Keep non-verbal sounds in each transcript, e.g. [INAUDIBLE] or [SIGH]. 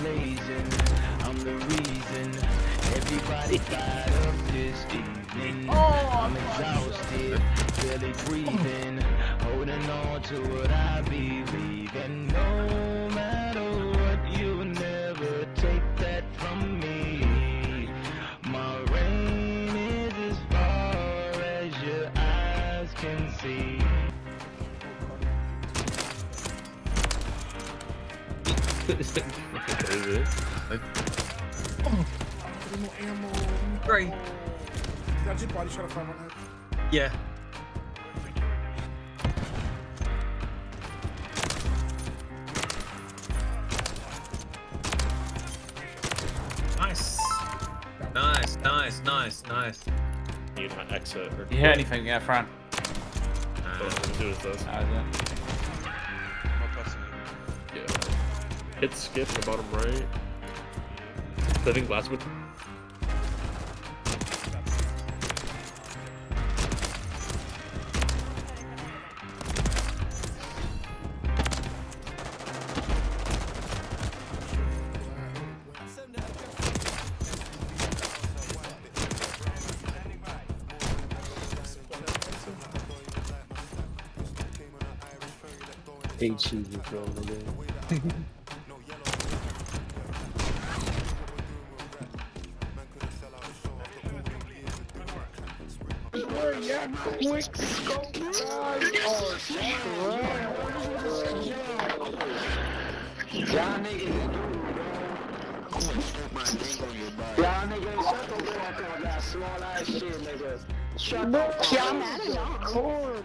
I'm the reason everybody [LAUGHS] got up this evening. Oh, I'm exhausted, barely breathing, holding on to what I believe. And no matter what, you never take that from me. My is as far as your eyes can see. No ammo. Great. Did I just body shot a five on that? Yeah. Nice. Nice, nice, nice, nice. Need my exit. Or You hear anything? Yeah, front. What I'm gonna do is Hit skip in the bottom right. I think last week. Hate cheese is over there. Y'all niggas, y'all niggas, shut the fuck up, that small ass shit, niggas. Shut the fuck Y'all mad at y'all?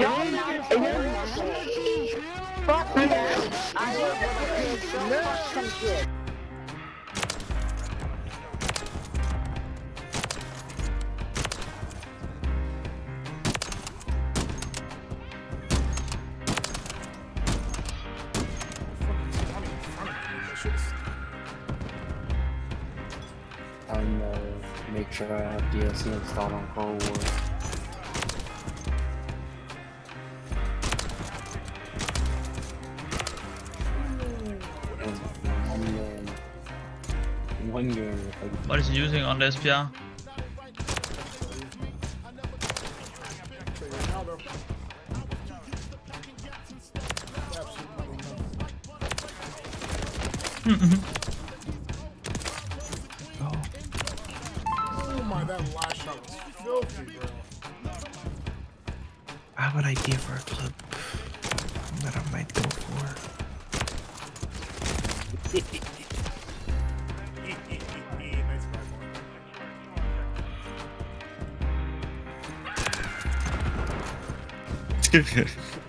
Y'all mad? Fuck yeah. I did so fucking front of me. That shit I'm uh, make sure I have DLC installed on Cold War. And one year, one year. What is he using on the SPR? Oh my, that last shot was filthy, bro. I have an idea for a clip that I might go for. nice five more.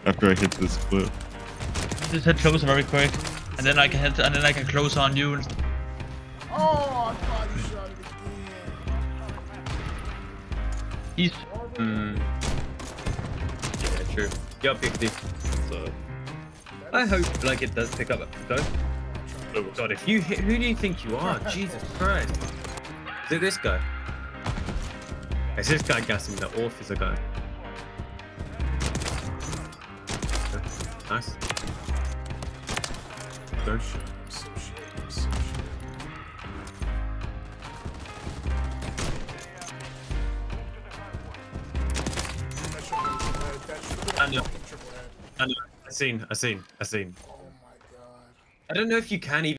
After I hit this clip. Just head closer very quick, and then I can head, and then I can close on you. and- Oh, I body shot it. He's Hmm. Yeah, true. You got 50. So, I hope like it does pick up. Don't. Oh god, if you hit, who do you think you are? [LAUGHS] Jesus Christ. Is it this guy? It's this guy gassing the officer guy. Nice. Should've been triple head. That should've I know. been triple head. I know. I seen. I seen. I seen. Oh my god. I don't know if you can even.